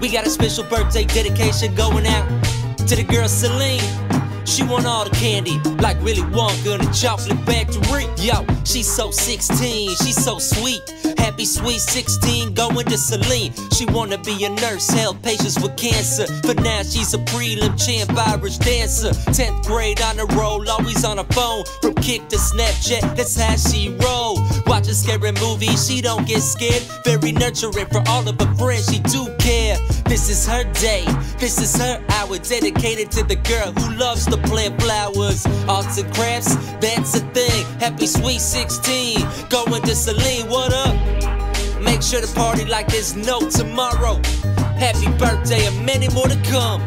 We got a special birthday dedication going out to the girl Celine. She want all the candy, like Willy Wonka in the chocolate factory. Yo, she's so 16, she's so sweet. Happy sweet 16, going to Celine. She wanna be a nurse, help patients with cancer. For now, she's a prelim champ Irish dancer. 10th grade on the roll, always on her phone. From Kik to Snapchat, that's how she roll. a scary movie, she don't get scared. Very nurturing for all of her friends, she do care. This is her day, this is her hour, dedicated to the girl who loves to plant flowers. Arts and crafts, that's a thing. Happy sweet 16, going to Celine, what up? Make sure to party like there's no tomorrow. Happy birthday and many more to come.